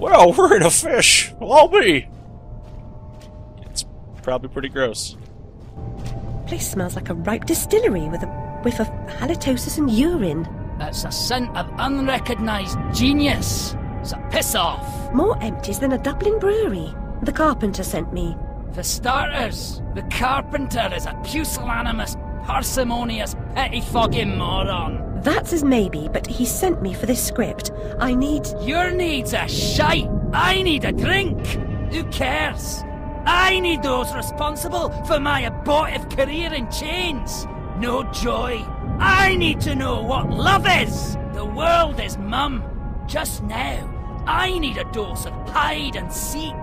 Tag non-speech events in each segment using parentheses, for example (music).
Well, we're in a fish. I'll be. It's probably pretty gross. Place smells like a ripe distillery with a whiff of halitosis and urine. That's a scent of unrecognised genius. So piss off. More empties than a Dublin brewery. The carpenter sent me. For starters, the carpenter is a pusillanimous, parsimonious, pettifogging moron. That's his maybe, but he sent me for this script. I need. Your needs a shite. I need a drink. Who cares? I need those responsible for my abortive career in chains. No joy. I need to know what love is. The world is mum. Just now, I need a dose of hide and seek.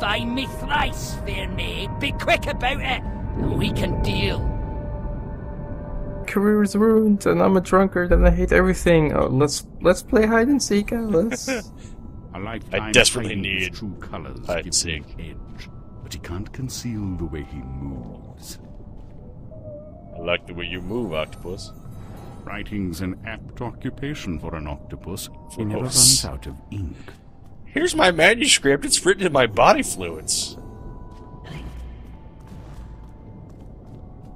Find me thrice, fair maid. Be quick about it, and we can deal. Career is ruined, and I'm a drunkard, and I hate everything. Oh, let's let's play hide and seek, Alice. A I (laughs) desperately trained in his need true colors hide and gives him seek. edge, but he can't conceal the way he moves. I like the way you move, octopus. Writing's an apt occupation for an octopus. He never runs out of ink. Here's my manuscript. It's written in my body fluids.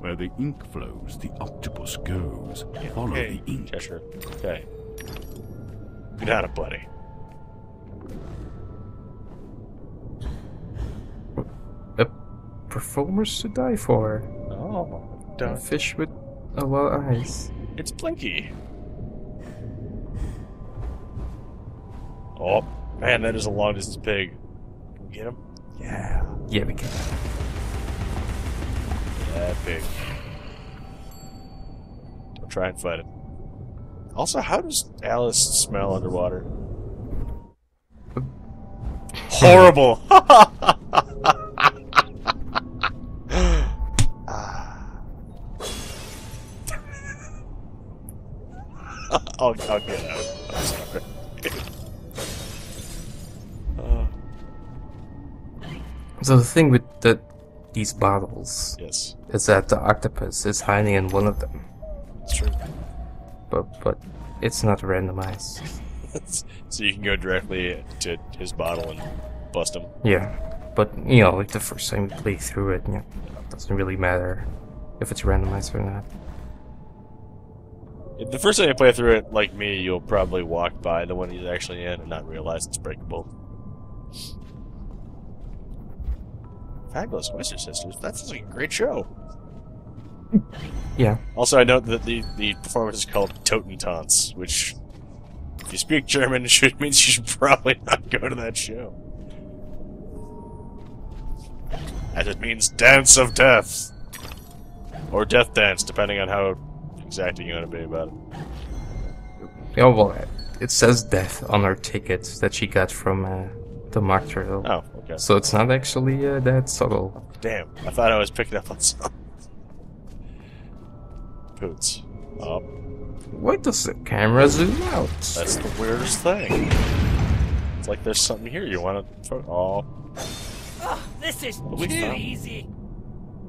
Where the ink flows, the octopus goes. Follow Okay, the ink. Cheshire. Okay. Get out of buddy. a performers to die for. Oh, A don't. fish with a lot of eyes. It's Blinky. Oh, man, that is a long distance pig. Can we get him? Yeah. Yeah, we can. Yeah, pig. I'll try and fight it. Also, how does Alice smell underwater? Horrible! (laughs) Ah. I'll, I'll get out. I'm sorry. So the thing with the these bottles yes, is that the octopus is hiding in one of them, it's true. but but it's not randomized. (laughs) so you can go directly to his bottle and bust him. Yeah, but you know, like the first time you play through it, yeah, it doesn't really matter if it's randomized or not. The first time you play through it, like me, you'll probably walk by the one he's actually in and not realize it's breakable. Fabulous Wizard Sisters. That sounds like a great show. Yeah, Also, I note that the, the performance is called Totentanz, which, if you speak German, (laughs) should means you should probably not go to that show. As it means Dance of Death. Or Death Dance, depending on how exacting you want to be about it. yeah. Well, it says death on her ticket that she got from uh, the mock turtle. Oh, okay. So it's not actually uh, that subtle. Damn, I thought I was picking up on something. Poots. Oh, Why does the camera zoom out? that's the weirdest thing. It's like there's something here you want to. Oh, Oh, this is too found- easy.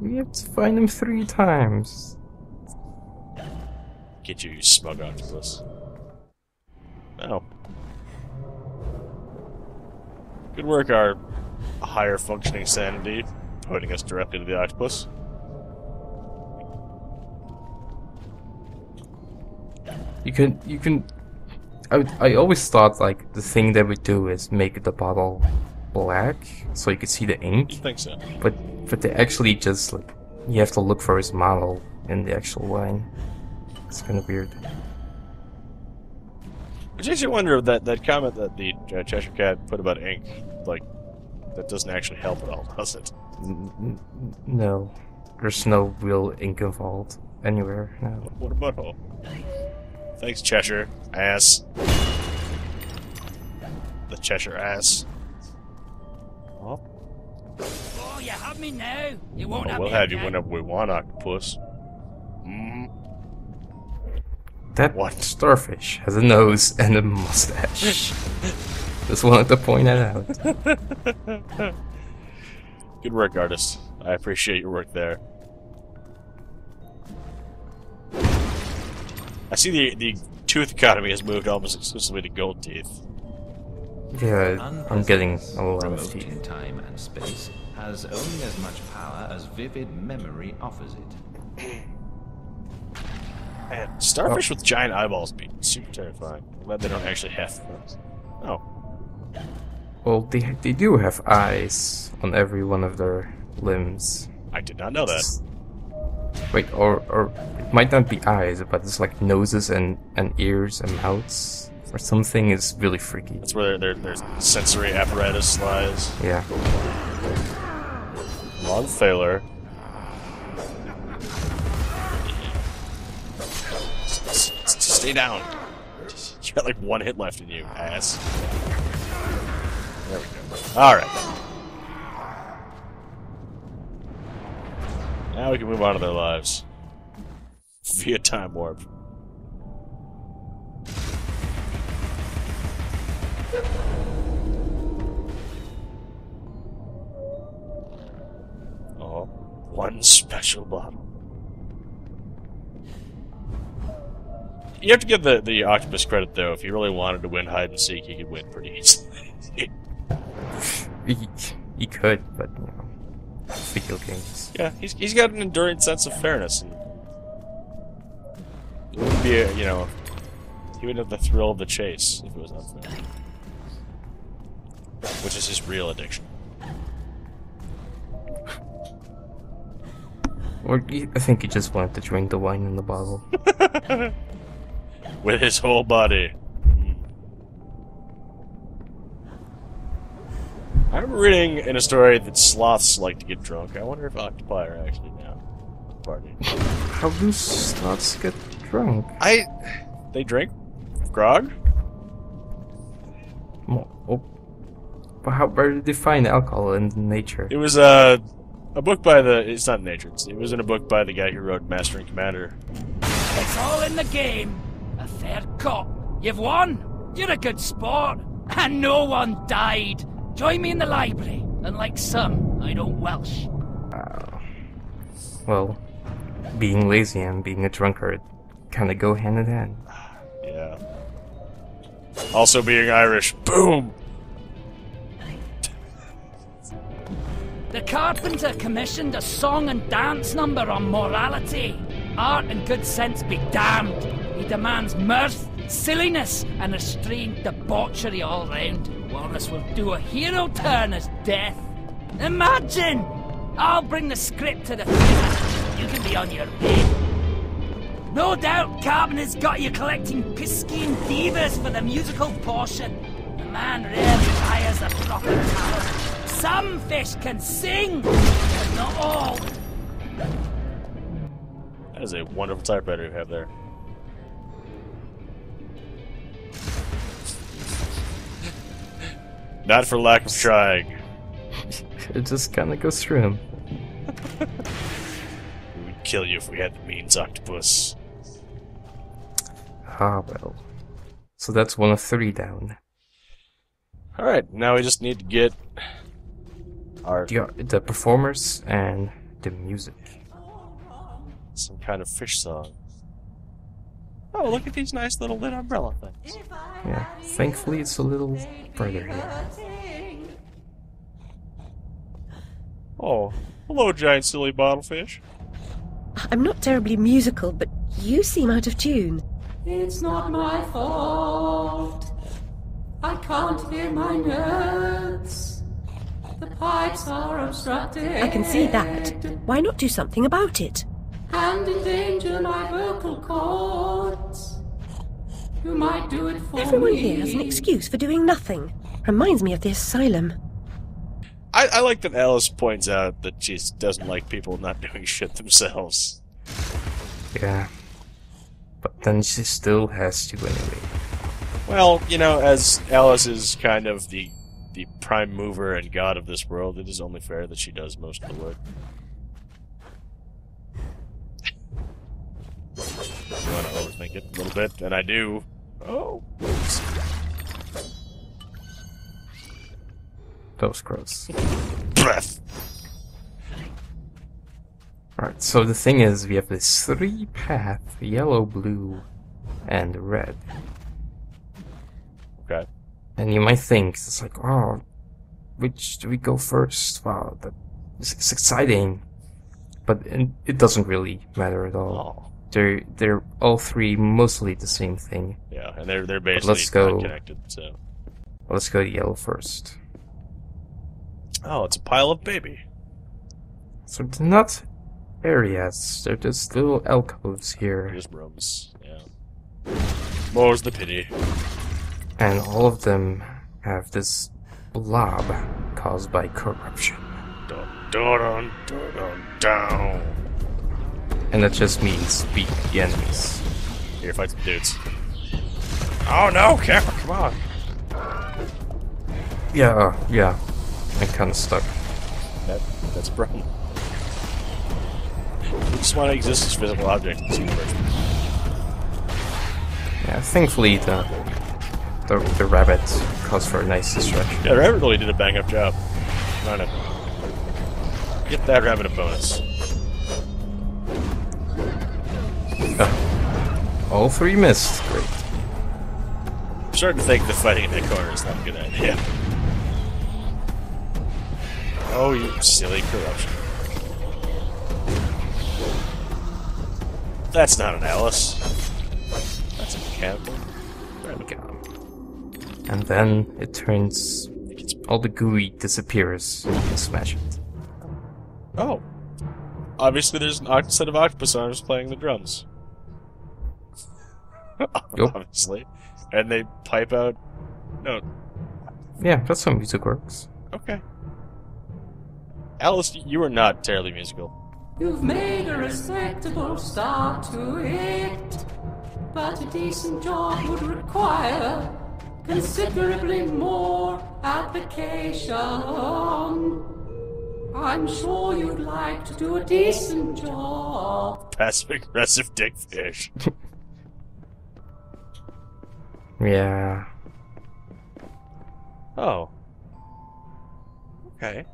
We have to find him three times. get you, you smug octopus. Oh. Good work, our higher functioning sanity, putting us directly to the octopus. You can, you can. I, I always thought like the thing that we do is make the bottle black so you could see the You ink, think so? but but they actually just like you have to look for his model in the actual wine. It's kind of weird. Which makes you wonder that, that comment that the uh, Cheshire Cat put about ink, like, that doesn't actually help at all, does it? N- n- no, there's no real ink involved anywhere. No. What a butthole. Thanks, Cheshire. Ass. The Cheshire ass. Oh, Oh, you have me now. You won't well, have we'll me have you again. whenever we want, octopus. Mm. That What? starfish has a nose and a mustache. (laughs) Just wanted to point that out. (laughs) Good work, artist. I appreciate your work there. I see the the tooth economy has moved almost exclusively to gold teeth. Yeah, I'm getting a lot of Remote in teeth. time and space has only as much power as vivid memory offers it. Man, starfish with giant eyeballs be super terrifying. I'm glad they don't actually have those. Oh, Well, they they do have eyes on every one of their limbs. I did not know that. Wait, or or it might not be eyes, but it's like noses and and ears and mouths or something. is really freaky. That's where their, their, their sensory apparatus lies. Yeah. Long Thaler. Stay down. You got like one hit left in you, ass. Alright. Now we can move on to their lives. Via time warp. Oh, one special bottle. You have to give the, the octopus credit though. If he really wanted to win hide and seek, he could win pretty easily. (laughs) He, he could, but you know, video games. yeah, he's, he's got an enduring sense of fairness. And it wouldn't be a, you know, he wouldn't have the thrill of the chase if it was unfair. Which is his real addiction. Or I think he just wanted to drink the wine in the bottle. (laughs) With his whole body. Hmm. I remember reading in a story that sloths like to get drunk. I wonder if octopi are actually now party. How do sloths get drunk? I. They drink grog? Oh, but how where did they find alcohol in nature? It was uh, a book by the. It's not nature. It's, it was in a book by the guy who wrote Master and Commander. It's all in the game. A fair cop. You've won. You're a good sport. And no one died. Join me in the library. Unlike some, I don't Welsh. Well, being lazy and being a drunkard kind of go hand in hand. Yeah. Also being Irish. Boom! The carpenter commissioned a song and dance number on morality. Art and good sense be damned. He demands mirth, silliness, and restrained debauchery all round. Walrus will do a hero turn as death. Imagine! I'll bring the script to the theatre. You can be on your way. No doubt Carpenter's got you collecting Piscean divas for the musical portion. The man rarely hires a proper talent. Some fish can sing, but not all. That is a wonderful typewriter you have there. Not for lack of trying. It just kind of goes through him. We would kill you if we had the means, octopus. Ah, well. So that's one of three down. Alright, now we just need to get our The, the performers and the music. some kind of fish song. Oh, look at these nice little lit umbrella things. Yeah. Thankfully, it's a little brighter here. Oh, hello, giant silly bottlefish. I'm not terribly musical, but you seem out of tune. It's not my fault. I can't hear my notes. The pipes are obstructed. I can see that. Why not do something about it? And endanger my vocal cords. You might do it for Everyone me. here has an excuse for doing nothing. Reminds me of the asylum. I, I like that Alice points out that she doesn't like people not (laughs) doing shit themselves. Yeah. But then she still has to anyway. Well, you know, as Alice is kind of the the prime mover and god of this world, it is only fair that she does most of the work. Overthink it a little bit, and I do. Oh, oops. That was gross. breath. Alright, so the thing is, we have this three path yellow, blue, and red. Okay. And you might think it's like, oh, which do we go first? Wow, that is it's exciting, but it, it doesn't really matter at all. They're they're all three mostly the same thing. yeah, and they're they're basically let's go- connected. So, Let's go to yellow first. oh, it's a pile of baby. So they're not areas. They're just little alcoves here, Just rooms. Yeah. More's the pity. and all of them have this blob caused by corruption. Dun dun dun dun dun. dun. And that just means beat the enemies. Here, fight some dudes. Oh no, camera, come on. Yeah, uh, yeah. I'm kinda stuck. That that's a problem. We just want to exist as physical objects in this universe. Yeah, thankfully the the, the rabbit caused for a nice distraction. Yeah, the Rabbit really did a bang up job. Trying to get that rabbit a bonus. All three missed. Great. I'm starting to think the fighting in that corner is not a good idea. Oh, you silly corruption. That's not an Alice. That's a mechanical. There we go. And then it turns. All the gooey disappears. You can smash it. Oh. Obviously, there's an set of octopus arms playing the drums. Yup. Obviously. And they pipe out. No. Yeah, that's how music works. Okay. Alice, you are not terribly musical. You've made a respectable start to it, but a decent job would require considerably more application. I'm sure you'd like to do a decent job. Passive aggressive dickfish. (laughs) Yeah. Oh. Okay.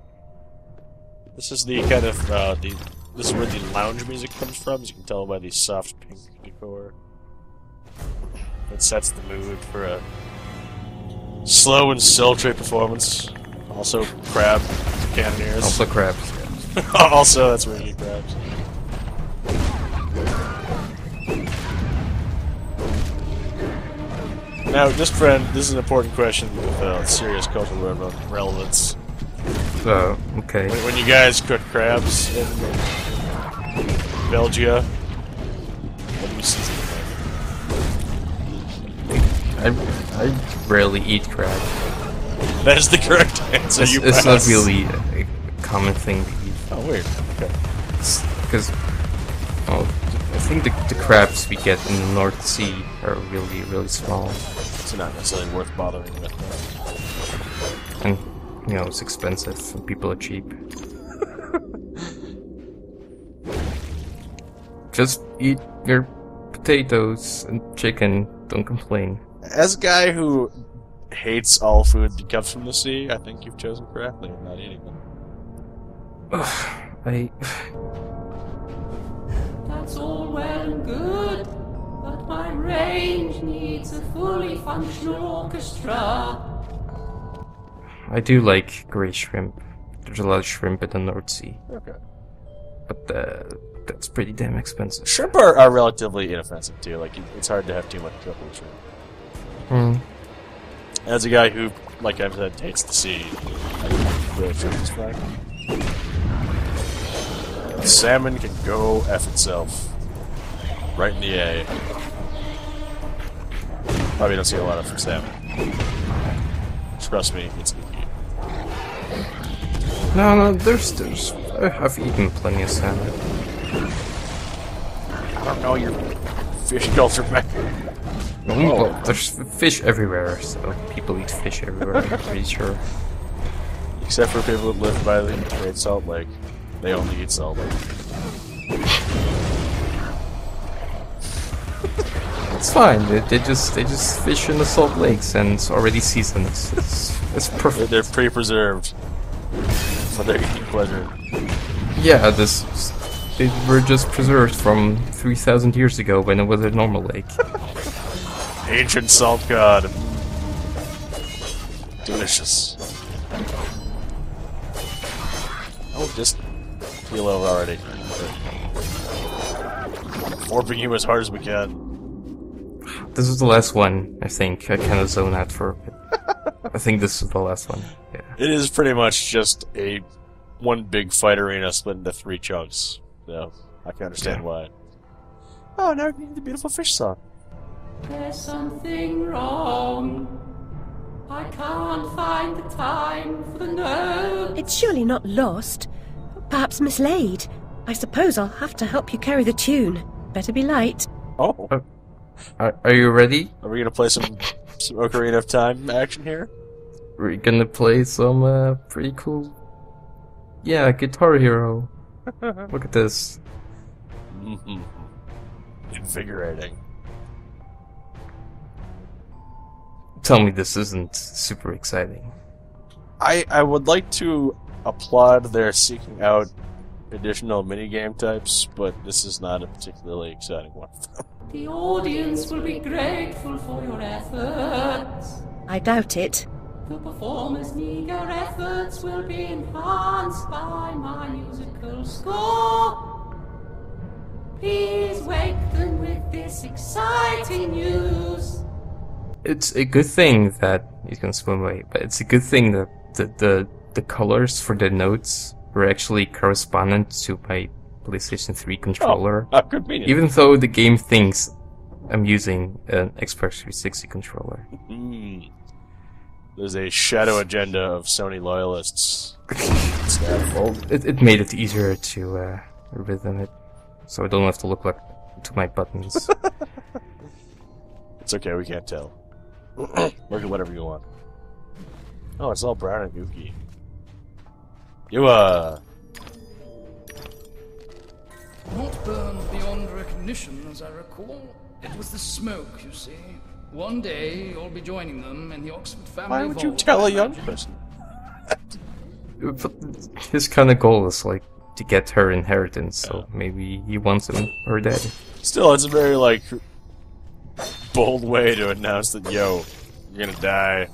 This is the kind of uh, the this is where the lounge music comes from. As you can tell by the soft pink decor. It sets the mood for a slow and sultry performance. Also, crab cannoneers. Also crabs. (laughs) also, that's where you get crabs. Now, just friend, this is an important question with uh, serious cultural rele- relevance. Uh, okay. When, when you guys cook crabs in Belgia, what do you season them I, I rarely eat crab. That is the correct answer. It's, you it's not really a common thing to eat. Oh, weird. Okay. Because, oh, I think the, the crabs we get in the North Sea are really, really small. So not necessarily worth bothering with. uh, And, you know, it's expensive and people are cheap. (laughs) Just eat your potatoes and chicken, don't complain. As a guy who hates all food that comes from the sea, I think you've chosen correctly in not eating them. (sighs) I. That's all well and good, but my range needs a fully functional orchestra. I do like gray shrimp. There's a lot of shrimp in the North Sea, Okay. but uh, that's pretty damn expensive. Shrimp are, are relatively inoffensive too. Like it's hard to have too much trouble with shrimp. Hmm. As a guy who, like I've said, hates the sea, I really shrimp is fine. Salmon can go f itself. Right in the A. Probably don't see a lot of salmon. Trust me, it's icky. No, no, there's, there's. I've eaten plenty of salmon. I don't know your fish culture, man. Mm, Well, there's fish everywhere, so people eat fish everywhere. I'm pretty (laughs) sure. Except for people that live by the Great Salt Lake. They only eat salt lake. It's fine. They, they just they just fish in the salt lakes and it's already seasoned. It's it's, it's They're, perfect. they're pre-preserved for their eating pleasure. Yeah, this they were just preserved from three thousand years ago when it was a normal lake. (laughs) Ancient salt god. Delicious. Oh, just heal over already. Warping you as hard as we can. This is the last one, I think. I kind of zone out for a bit. (laughs) I think this is the last one. Yeah. It is pretty much just a one big fight arena split into three chunks. So I can understand Yeah. why. Oh, now I can hear the beautiful fish song. There's something wrong. I can't find the time for the note. It's surely not lost. Perhaps mislaid. I suppose I'll have to help you carry the tune. Better be light. Oh, uh, Are, are you ready? are we gonna play some some Ocarina of Time action here? We're gonna play some uh, pretty cool. Yeah, Guitar Hero. (laughs) Look at this. Mm-hmm. Invigorating. Tell me this isn't super exciting. I I would like to applaud their seeking out additional minigame types, but this is not a particularly exciting one. (laughs) The audience will be grateful for your efforts. I doubt it. The performers' meager efforts will be enhanced by my musical score. Please wake them with this exciting news. It's a good thing that you can swim away, but it's a good thing that the the, the colors for the notes were actually correspondent to my PlayStation 3 controller. How convenient. Even though the game thinks I'm using an Xbox 360 controller. Mm. There's a shadow agenda of Sony loyalists. Well, (laughs) it, it made it easier to uh, rhythm it, so I don't have to look like to my buttons. (laughs) It's okay, we can't tell. (clears throat) Work at whatever you want. Oh, it's all brown and gooky. You, uh. Not burned beyond recognition, as I recall. It was the smoke, you see. One day you'll be joining them in the Oxford family Why would you vault, tell a young person? but his kind of goal is like to get her inheritance, so maybe he wants him or dead. Still, it's a very, like, bold way to announce that, yo, you're gonna die.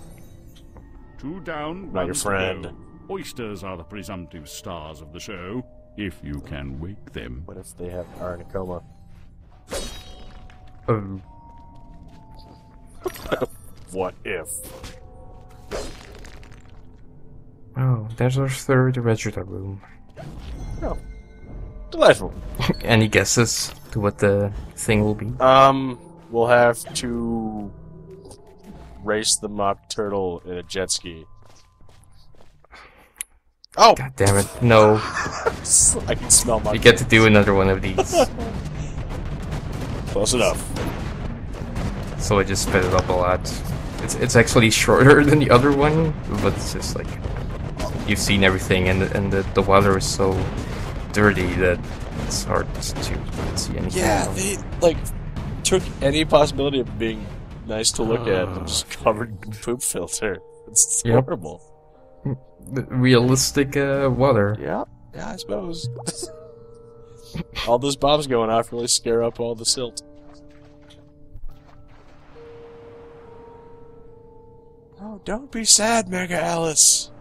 Two down, Not your friend. go. Oysters are the presumptive stars of the show, if you can wake them. What if they have are in a coma? Um, What if? oh, there's our third register room. Oh. Delightful. (laughs) Any guesses to what the thing will be? Um, we'll have to race the mock turtle in a jet ski. Oh! God damn it! No, (laughs) I can smell my you get to do another one of these. (laughs) Close enough. so I just sped it up a lot. It's it's actually shorter (laughs) than the other one, but it's just like you've seen everything, and the, and the, the water is so dirty that it's hard to see anything. Yeah, else. they, like, took any possibility of being nice to look at and just (sighs) covered in poop filter. It's Yep. horrible. The realistic uh, water. Yeah, yeah, I suppose. (laughs) all those bombs going off really scare up all the silt. Oh, don't be sad, Mega Alice.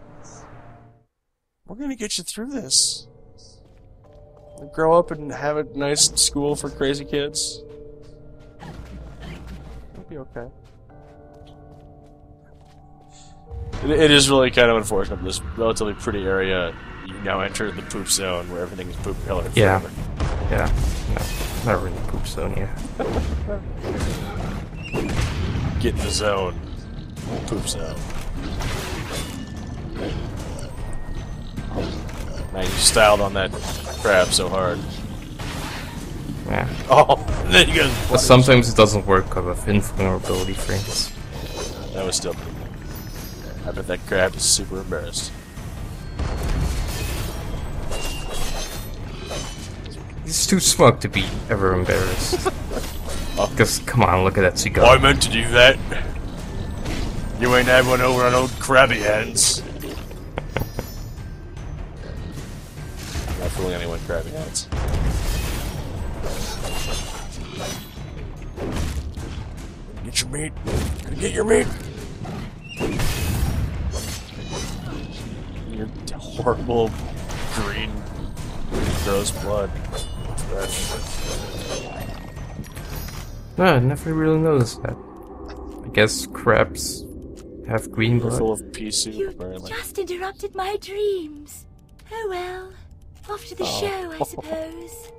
We're gonna get you through this. Grow up and have a nice school for crazy kids. It'll be okay. It, it is really kind of unfortunate. This relatively pretty area, you now enter the poop zone where everything is poop colored. Yeah. forever. Yeah, no, not really poop zone. Yeah. Get in the zone. Poop zone. Man, you styled on that crab so hard. Yeah. (laughs) Oh, then you go. Sometimes it doesn't work because of invulnerability frames. That was still. I bet that crab is super embarrassed. He's too smug to be ever embarrassed. (laughs) Oh. Because, come on, look at that cigar. I meant to do that. You ain't had one over on old crabby hands. Not fooling anyone, crabby hands. Get your meat. Get your meat. Horrible green gross blood. No, I never really noticed that. I guess crabs have green blood. full of pea soup, You apparently. just interrupted my dreams. Oh well. Off to the Oh. show, I (laughs) suppose.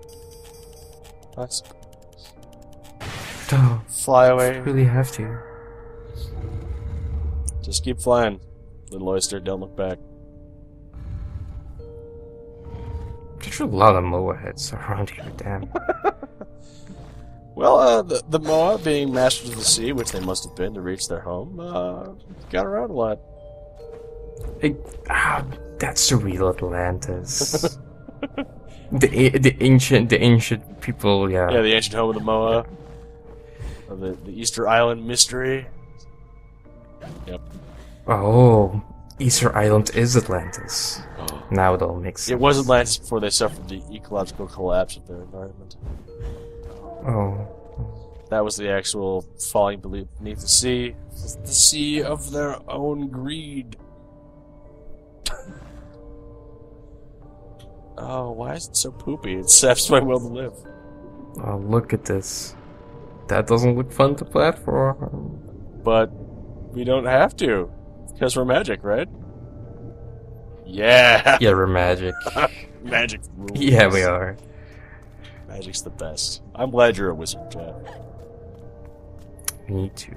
I That's- Oh, Fly away. really have to. Just keep flying. Little oyster, don't look back. There's a lot of moa heads around here, damn. (laughs) Well, uh, the, the Moa, being masters of the sea, which they must have been to reach their home, uh, got around a lot. It, ah, that's (laughs) the real Atlantis. the the ancient the ancient people, yeah. Yeah, the ancient home of the Moa. Of the, the Easter Island mystery. Yep. Oh, Easter Island is Atlantis. Oh. Now it all makes sense. It was Atlantis before they suffered the ecological collapse of their environment. Oh, That was the actual falling beneath the sea. The sea of their own greed. (laughs) oh, why is it so poopy? It saps my will to live. oh, look at this. That doesn't look fun to platform. But we don't have to. Because we're magic, right? Yeah! Yeah, we're magic. (laughs) magic rules. yeah, we are. Magic's the best. I'm glad you're a wizard, Jeff. Me too.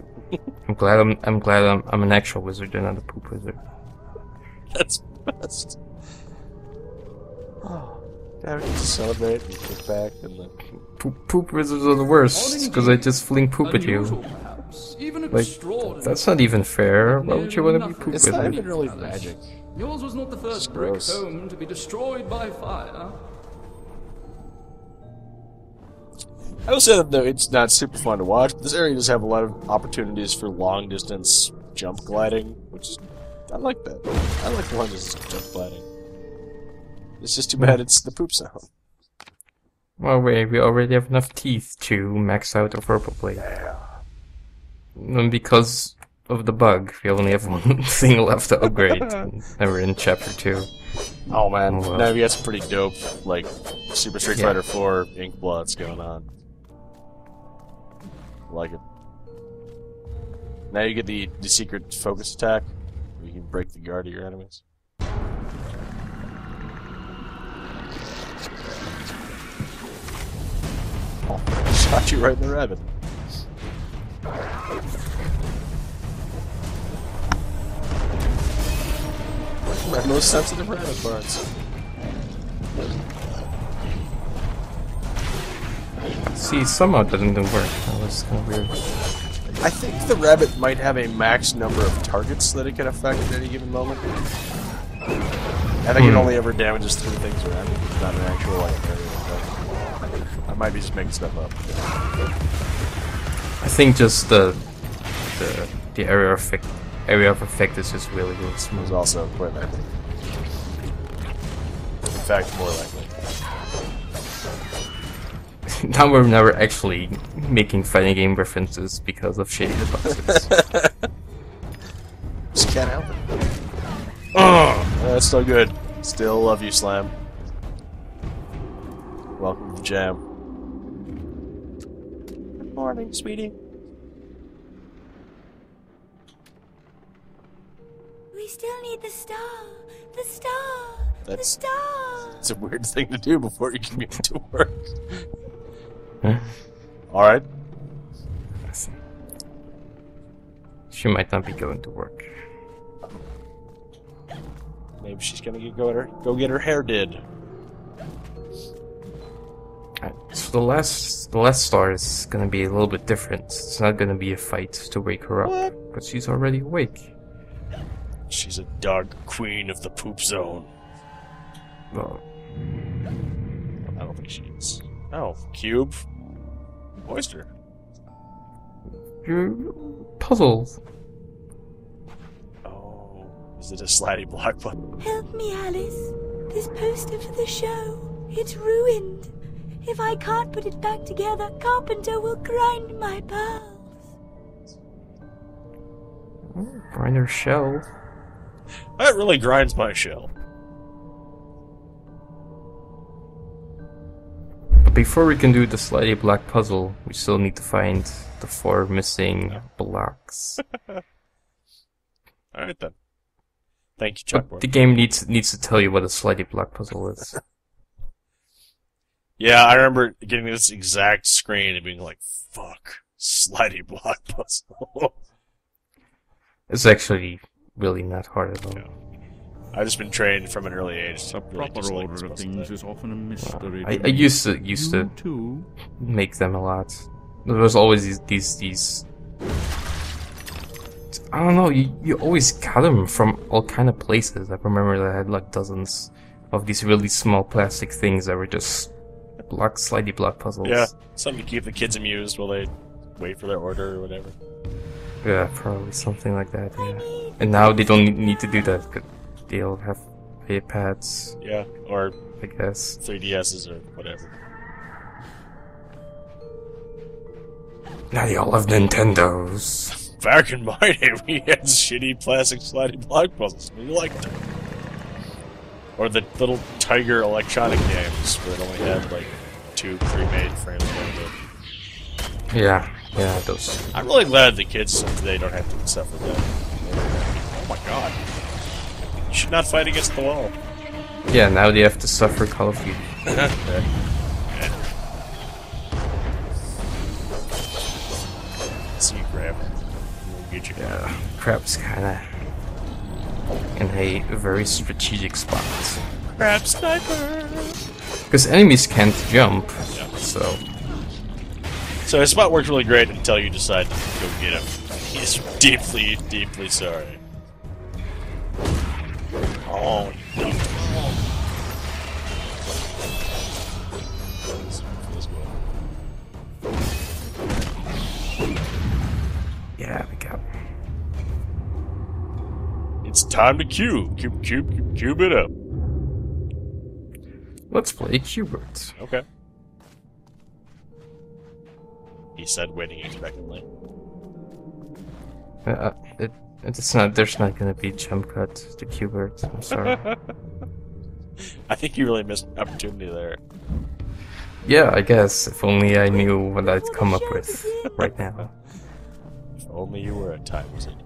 I'm glad I'm I'm glad I'm I'm an actual wizard and not a poop wizard. (laughs) That's best. Oh, now we can celebrate and kick back and then. Poop, poop wizards are the worst because I just fling poop at you. Perhaps. Even Like extraordinary. that's not even fair. Why would you want to be poop It's not wizard? even really magic. Yours was not the first It's brick home to be destroyed by fire. I will say that though it's not super fun to watch, but this area does have a lot of opportunities for long distance jump gliding, which is I like that. I like long distance jump gliding. It's just too bad it's the poop sound. Well, wait, we already have enough teeth to max out our purple blade. And Mm, because of the bug, we only have (laughs) one thing left to upgrade. (laughs) and we're in chapter 2. Oh man, Oh, wow. now we got some pretty dope like Super Street Yeah. Fighter 4 ink bloods going on. Like it. Now you get the, the secret focus attack, where you can break the guard of your enemies. Oh, (laughs) shot you right in the rabbit. My most sensitive rabbit parts. See, somehow it didn't work. That was kind of weird. I think the rabbit might have a max number of targets that it can affect at any given moment. I think it Hmm. only ever damages three things around it, It's not an actual like area. But I might be just making stuff up. I think just the the the area of effect area of effect is just really really It was smooth. also quite likely. In fact, more likely. (laughs) now we're never actually making fighting game references because of shady deposits. (laughs) Just can't help it. Oh, that's so good. Still love you, Slam. Welcome to the jam. Good morning, sweetie. We still need the star. The star. That's- the star. It's a weird thing to do before you commute to work. Huh? Alright. she might not be going to work. Maybe she's gonna get, go, get her, go get her hair did. Alright, So the last the last star is gonna be a little bit different. It's not gonna be a fight to wake her up, but she's already awake. She's a dog queen of the poop zone. Well, I don't think she is. Oh, cube. Oyster. you're puzzled. Oh, is it a slidey block button? Help me, Alice. This poster for the show. It's ruined. If I can't put it back together, Carpenter will grind my pearls. Grinder shell. That really grinds my shell. But before we can do the slidey black puzzle, we still need to find the four missing blocks. (laughs) Alright then. Thank you, But Chalkboard. the game needs needs to tell you what a slidey black puzzle is. (laughs) Yeah, I remember getting this exact screen and being like, fuck, slidey block puzzle. (laughs) It's actually really not hard at all. I've just been trained from an early age to The really proper dislike order of things is often a mystery. I, to I me. used to used You to too. make them a lot. There was always these these, these I don't know. You you always got them from all kind of places. I remember that I had like dozens of these really small plastic things that were just block slidey block puzzles. Yeah, something to keep the kids amused while they wait for their order or whatever. Yeah, probably something like that. Yeah. And now they don't need to do that. 'cause They all have iPads, Yeah, or I guess. 3DSs or whatever. Now they all have Nintendos. Back in my day, we had shitty plastic sliding block puzzles. We liked them. Or the little Tiger electronic games where it only had like two pre-made frames. in. Yeah, yeah, those. I'm really glad the kids today don't have to suffer that. Oh my god. You should not fight against the wall. Yeah, now they have to suffer Call of Duty. (laughs) See you grab. We'll get you. Yeah, crab's kinda in a very strategic spot. Crab sniper! Because enemies can't jump, Yeah. so So his spot works really great until you decide to go get him. He's deeply, deeply sorry. Oh, no. Yeah, It's time to cube, cube, cube, cube, cube it up. Let's play Qbert. Okay. He said, waiting expectantly. Uh, it, it's not. There's not gonna be jump cuts to Qbert. I'm sorry. (laughs) I think you really missed an opportunity there. yeah, I guess if only I knew what I'd come up with right now. If only you were a time wizard.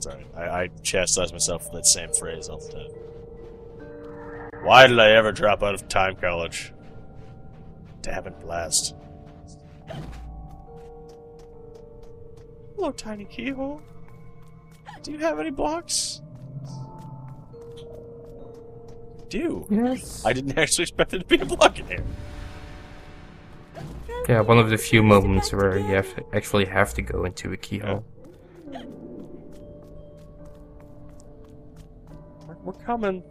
Sorry, I, I chastise myself for that same phrase all the time. Why did I ever drop out of time college? Damn it, blast. Hello, tiny keyhole. Do you have any blocks? Do. Yes. I didn't actually expect there to be a block in here. Yeah, one of the few moments where you have to actually have to go into a keyhole. We're, we're coming.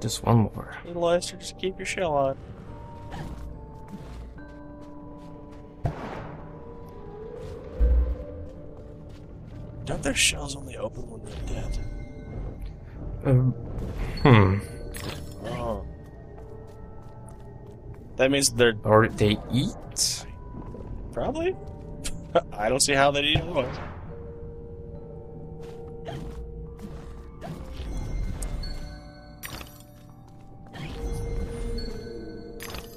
Just one more. Little Esther, just keep your shell on. Don't their shells only open when they're dead? Um, hmm. Oh. That means they're Or they eat? probably. (laughs) I don't see how they'd eat otherwise.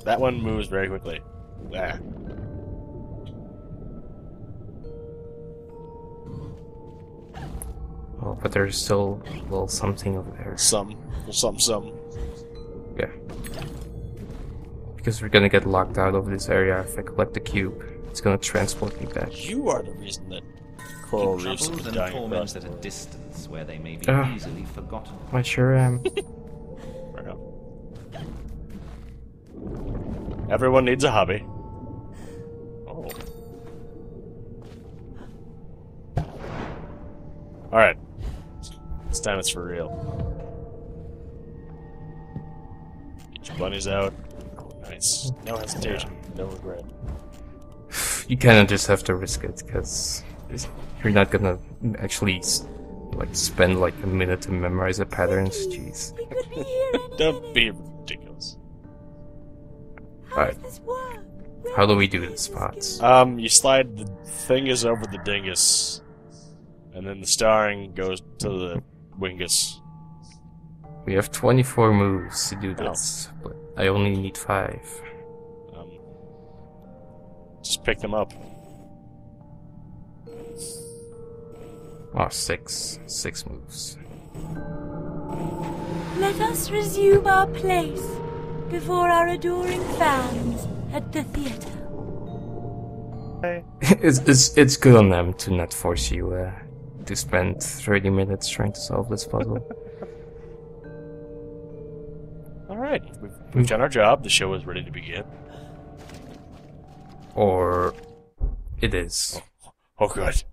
That one moves very quickly. Ah. Oh, but there's still a little something over there. Some, some, some. Yeah. Because we're gonna get locked out of this area if I collect the cube. It's gonna transport me back. You are the reason that coral Keep reefs have been dying across at a distance where they may be Ah. easily forgotten. I sure am. (laughs) Everyone needs a hobby. Oh. Alright. This time it's for real. Get your bunnies out. Oh, nice. No hesitation. No regret. you kinda just have to risk it, because you're not gonna actually like spend like a minute to memorize the patterns. Jeez. We could be here any Don't be ridiculous. How Alright. does this work? Where How do we do you the spots? Um, you slide the thing is over the dingus. And then the starring goes to the Wingus. We have 24 moves to do this, but I only need 5. Um, just pick them up. Oh, 6. 6 moves. Let us resume our place before our adoring fans at the theatre. (laughs) it's, it's, it's good on them to not force you uh, to spend 30 minutes trying to solve this puzzle. (laughs) Alright, we've, we've done our job. The show is ready to begin. or it is. Oh, good.